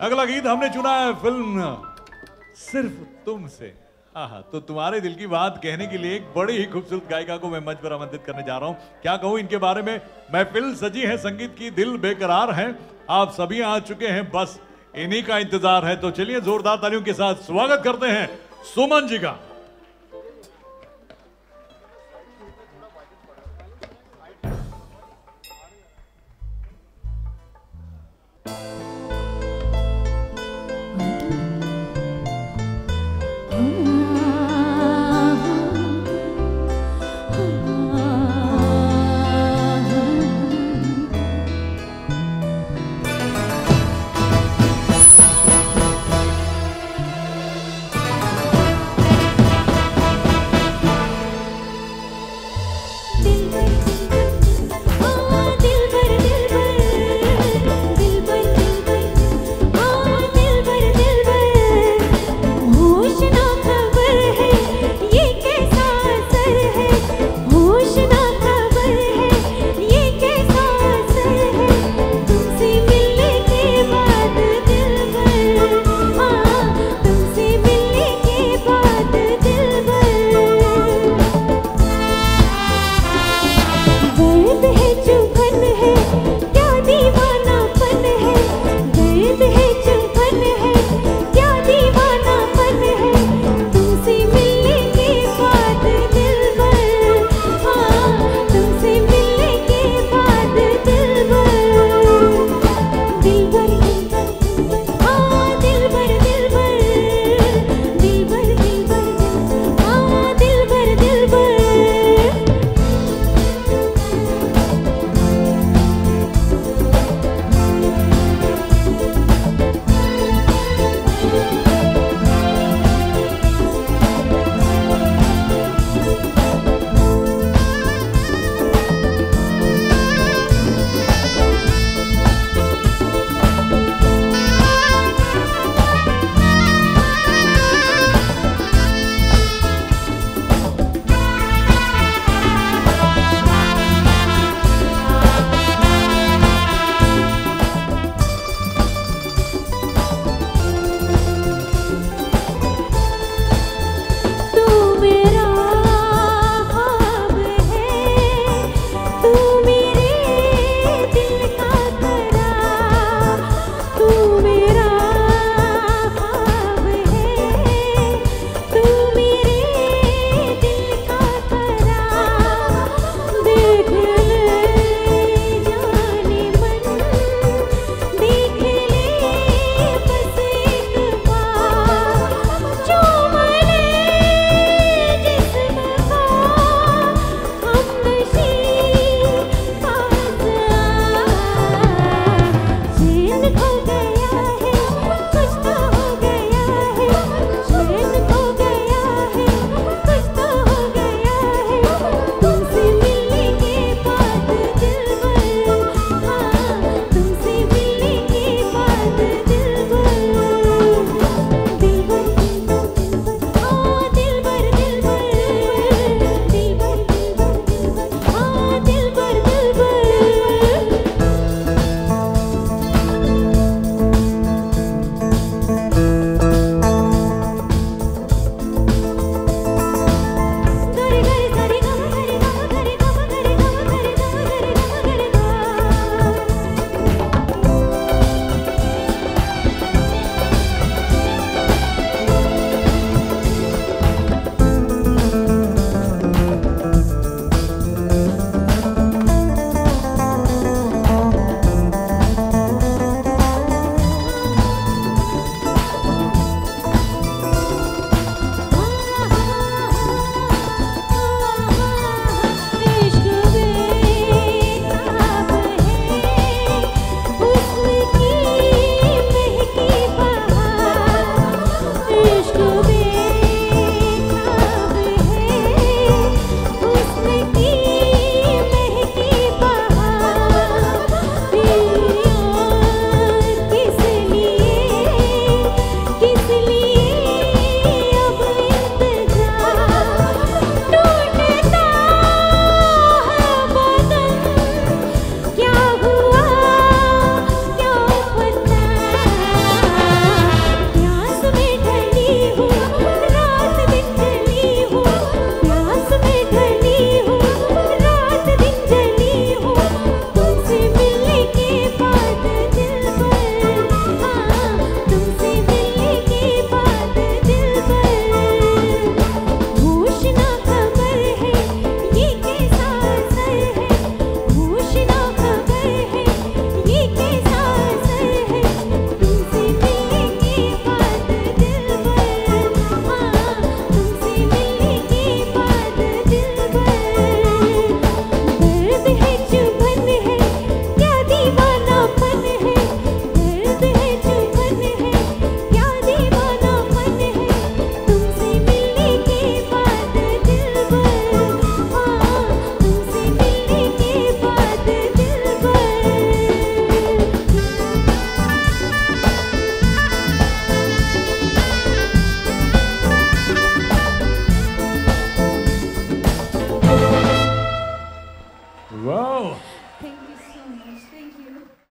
अगला गीत हमने चुना है फ़िल्म सिर्फ़ तुमसे। आहा तो तुम्हारे दिल की बात कहने के लिए एक बड़ी ही खूबसूरत गायिका को मैं मंच पर आमंत्रित करने जा रहा हूँ। क्या कहूँ इनके बारे में? महफिल सजी है, संगीत की दिल बेकरार है। आप सभी आ चुके हैं, बस इन्हीं का इंतज़ार है। तो चलिए जोरदार तालियों के साथ स्वागत करते हैं सुमन जी का।